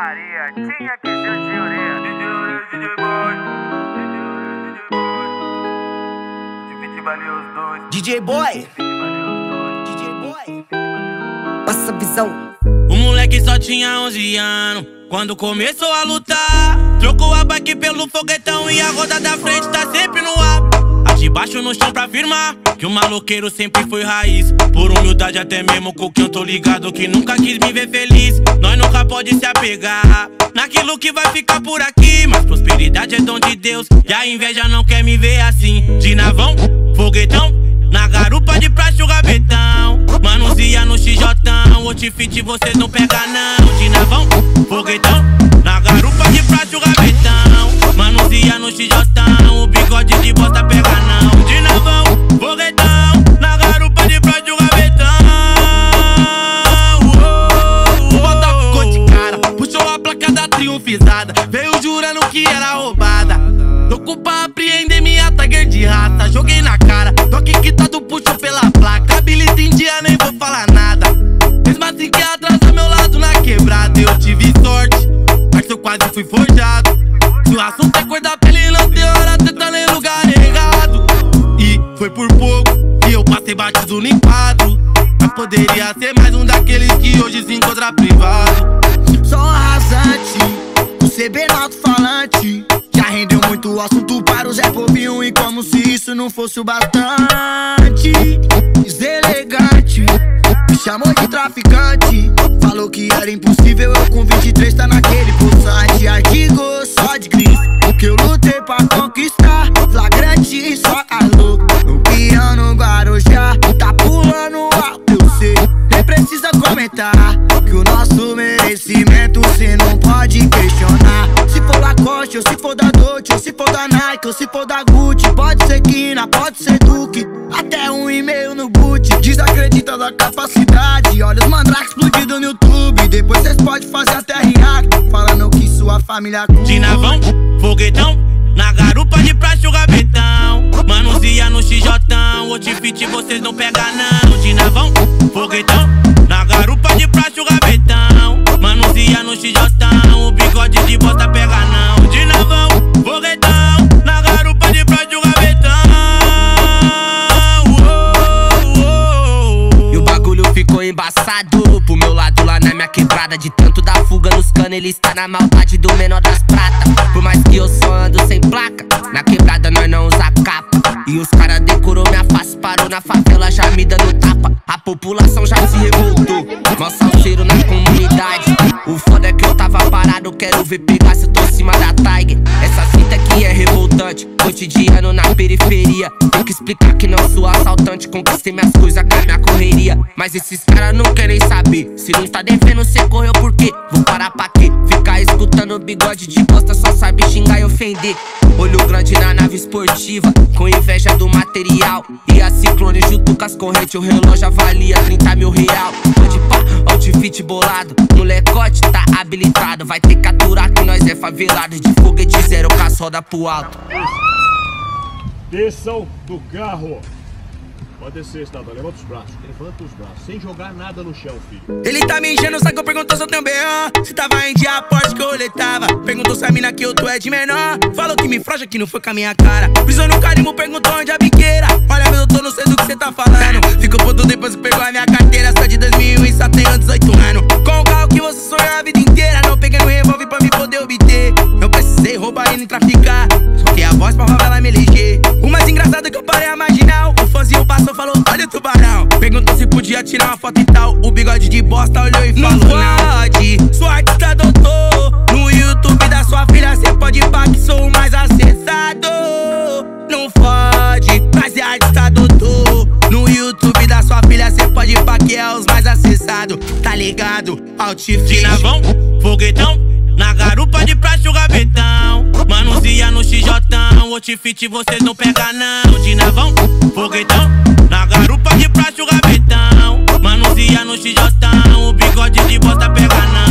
Maria, tinha que ser o DJ Ureia. DJ Ureia, DJ Boy. DJ valeu os dois. DJ Boy, valeu os dois. DJ Boy. Passa a visão. O moleque só tinha 11 anos quando começou a lutar. Trocou a bike pelo foguetão e a roda da frente tá sempre no ar. De baixo no chão pra firmar que o maloqueiro sempre foi raiz. Por humildade, até mesmo com quem eu tô ligado que nunca quis me ver feliz. Nós nunca pode se apegar naquilo que vai ficar por aqui. Mas prosperidade é dom de Deus e a inveja não quer me ver assim. De navão, foguetão. Na garupa de praxe o gabetão Manuzia no XJ Outfit vocês não pega não De navão, foguetão Na garupa de praxe o gabetão Manuzia no XJ O bigode da triunfizada Veio jurando que era roubada. Louco pra apreender minha tagger de raça. Joguei na cara Toque quitado puxou pela placa. Habilita em dia nem vou falar nada. Mesmo assim que atrás do meu lado na quebrada Eu tive sorte. Mas eu quase fui forjado. Se o assunto é cor da pele não tem hora Cê tá em lugar errado. E foi por pouco Que eu passei batido no enquadro. Mas poderia ser mais um daqueles que hoje se encontra privado CB no alto-falante Já rendeu muito assunto para o Zé Povinho E como se isso não fosse o bastante. Deselegante, me chamou de traficante Falou que era impossível, eu com 23 tá naquele poçante Artigo só de grife, o que eu lutei pra conquistar Flagrante só calor, no piano Guarujá Tá pulando alto, eu sei, nem precisa comentar Que o nosso merecimento cê não pode questionar Lacoste, ou se for da Dolce, ou se for da Nike, ou se for da Gucci. Pode ser Kina, pode ser Duque, até um e-mail no boot. Desacredita da capacidade, olha os mandrakes explodidos no YouTube. Depois cês podem fazer até react, falando que sua família curte De navão, foguetão Na garupa de praxe o gabetão Manuzia no XJ Outfit vocês não pega não. De navão, foguetão Na garupa de praxe o gabetão Manuzia no XJ O bigode de bosta minha quebrada De tanto dar fuga nos canos Ele está na maldade do menor das pratas Por mais que eu só ando sem placa. Na quebrada nós não usa capa. E os cara decorou minha face Parou na favela já me dando tapa. A população já se revoltou. Mó salseiro na comunidade. O foda é que eu tava parado Quero ver pegar se eu tô em cima da Tiger. Essa fita aqui é revoltante. Cotidiano na periferia. Tem que explicar que não sou assaltante. Conquistei minhas coisas com a minha correria Mas esses caras não querem saber. Se não tá devendo, cê correu por quê? Vou parar pra quê? Ficar escutando bigode de bosta Só sabe xingar e ofender. Olho grande na nave esportiva Com inveja do material. E a ciclone junto com as correntes O relógio avalia 30 mil real. Pode pá, outfit bolado. Molecote tá habilitado. Vai ter que aturar que nós é favelado. De foguete zero rodas pro alto. Desçam do carro. Pode descer, Estadão. Levanta os braços. Levanta os braços. Sem jogar nada no chão, filho. Ele tá me enchendo o saco, perguntou se eu tenho B.O. Se tava em dia, aposto que eu roletava. Perguntou se a mina que eu tô é de menor. Falou que me froja, que não foi com a minha cara. Pisou no carimbo, perguntou onde a biqueira. Olha, meu doutor, não sei do que cê tá falando. Ficou puto depois que pegou a minha carteira. Só de 2000 e só tenho e tal. O bigode de bosta olhou e falou: Não pode, sou artista doutor. No YouTube da sua filha, cê pode pá que sou o mais acessado. Não fode, mas é artista doutor. No YouTube da sua filha, cê pode pá que é os mais acessados. Tá ligado? Outfit. De navão, foguetão Na garupa de praxe o gabetão Manuzia no Forte fit vocês não pega não. De navão, foguetão Na garupa de prato o gavetão Manuseia no XJ, O bigode de bosta pega não.